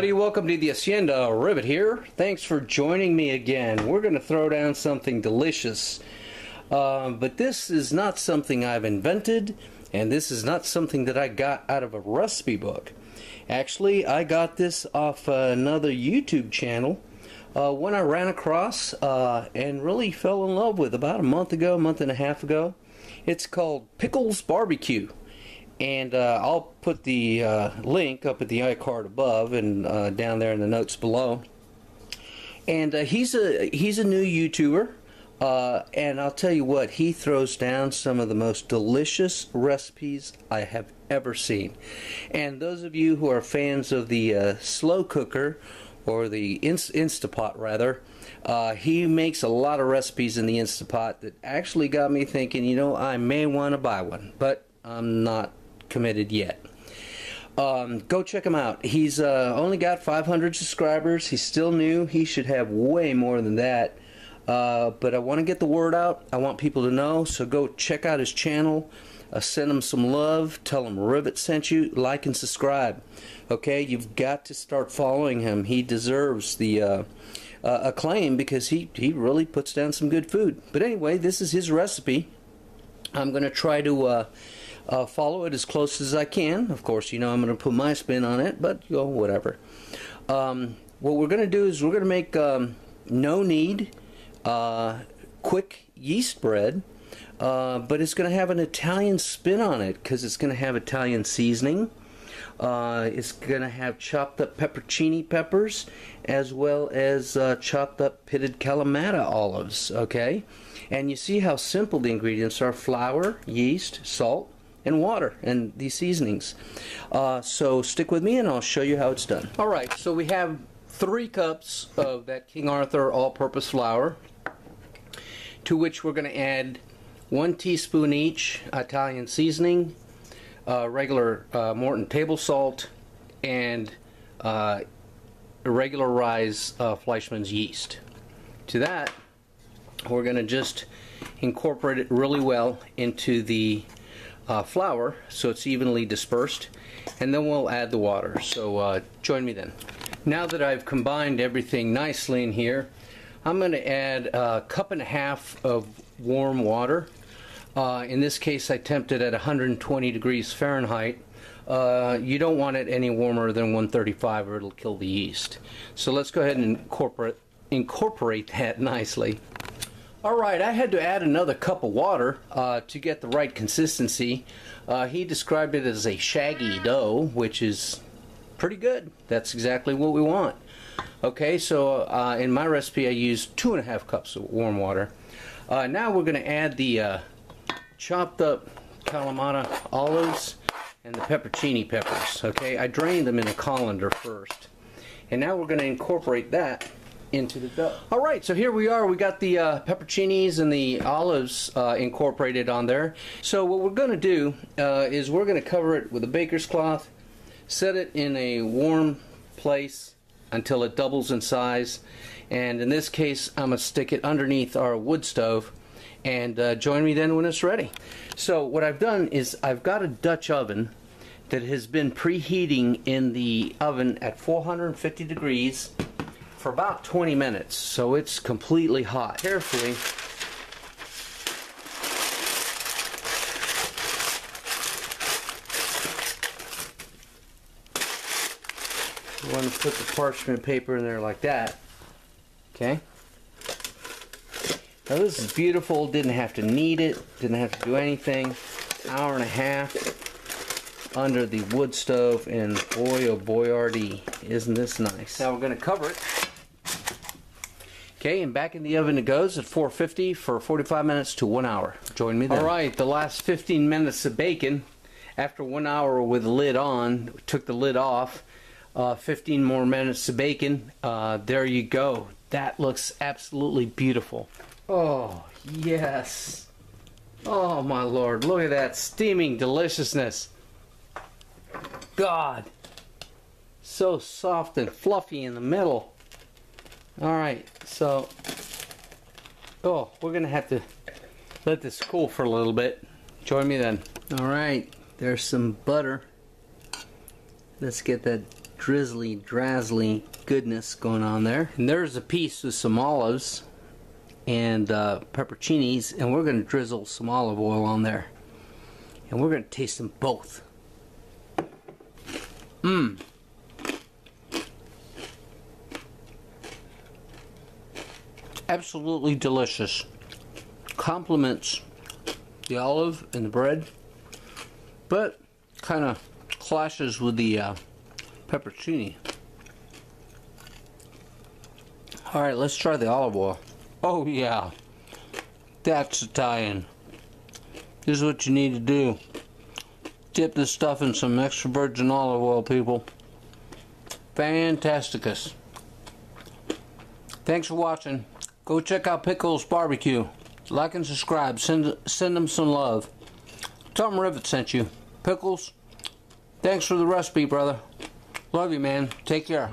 everybody. Welcome to the Hacienda. Rivet here. Thanks for joining me again. We're going to throw down something delicious. Uh, but this is not something I've invented, and this is not something that I got out of a recipe book. Actually, I got this off uh, another YouTube channel uh, one I ran across uh, and really fell in love with about a month ago, a month and a half ago. It's called Pickles Barbecue and uh, I'll put the uh, link up at the iCard above and uh, down there in the notes below. And uh, he's a he's a new YouTuber, uh, and I'll tell you what he throws down some of the most delicious recipes I have ever seen. And those of you who are fans of the uh, slow cooker or the Inst- Instapot rather. he makes a lot of recipes in the Instapot that actually got me thinking, you know, I may want to buy one, but I'm not committed yet. Um, go check him out. He's uh, only got 500 subscribers. He's still new. He should have way more than that. Uh, but I want to get the word out. I want people to know. So go check out his channel. Uh, send him some love. Tell him Rivet sent you. Like and subscribe. Okay, you've got to start following him. He deserves the uh, uh, acclaim because he he really puts down some good food. But anyway, this is his recipe. I'm going to try to uh, follow it as close as I can. Of course, you know I'm going to put my spin on it, but you know, whatever. Um, what we're going to do is we're going to make um, no knead uh, quick yeast bread, uh, but it's going to have an Italian spin on it because it's going to have Italian seasoning. Uh, it's going to have chopped up pepperoncini peppers as well as uh, chopped up pitted Kalamata olives. Okay, and you see how simple the ingredients are: flour, yeast, salt, and water and these seasonings. Uh, so stick with me and I'll show you how it's done. All right, so we have three cups of that King Arthur all-purpose flour to which we're going to add one teaspoon each Italian seasoning, uh, regular uh, Morton table salt, and uh, regular rise uh, Fleischmann's yeast. To that, we're going to just incorporate it really well into the uh, flour so it's evenly dispersed and then we'll add the water. So uh, join me then. Now that I've combined everything nicely in here I'm going to add a cup and a half of warm water. Uh, in this case I temped it at 120 degrees Fahrenheit. Uh, you don't want it any warmer than 135 or it'll kill the yeast. So let's go ahead and incorporate incorporate that nicely all right, I had to add another cup of water uh, to get the right consistency. Uh, he described it as a shaggy dough, which is pretty good. That's exactly what we want. Okay, so uh, in my recipe I used two and a half cups of warm water. Uh, now we're going to add the uh, chopped up Kalamata olives and the pepperoncini peppers. Okay, I drained them in a colander first. And now we're going to incorporate that into the dough. All right, so here we are. We got the uh, pepperoncinis and the olives uh, incorporated on there. So what we're going to do uh, is we're going to cover it with a baker's cloth, set it in a warm place until it doubles in size. And in this case, I'm going to stick it underneath our wood stove and uh, join me then when it's ready. So what I've done is I've got a Dutch oven that has been preheating in the oven at 450 degrees for about 20 minutes, so it's completely hot. Carefully, you want to put the parchment paper in there like that. Okay. Now this is beautiful. Didn't have to knead it. Didn't have to do anything. Hour and a half under the wood stove, and boy, oh boy, isn't this nice? Now we're going to cover it. Okay, and back in the oven it goes at 450 for 45 minutes to one hour. Join me then. All right, the last 15 minutes of bacon. After one hour with the lid on, took the lid off. Uh, 15 more minutes of bacon. Uh, there you go. That looks absolutely beautiful. Oh, yes. Oh, my lord. Look at that steaming deliciousness. God. So soft and fluffy in the middle. All right, so, oh, we're gonna have to let this cool for a little bit. Join me then. All right, there's some butter. Let's get that drizzly, drazzly goodness going on there. And there's a piece with some olives and uh, pepperoncinis, and we're going to drizzle some olive oil on there. And we're going to taste them both. Mmm. Absolutely delicious. Complements the olive and the bread, but kind of clashes with the uh, pepperoncini. Alright, let's try the olive oil. Oh yeah, that's Italian. This is what you need to do. Dip this stuff in some extra virgin olive oil, people. Fantasticus. Thanks for watching. Go check out Pickles Barbecue. Like and subscribe. Send send them some love. Tom Rivet sent you. Pickles. Thanks for the recipe, brother. Love you, man. Take care.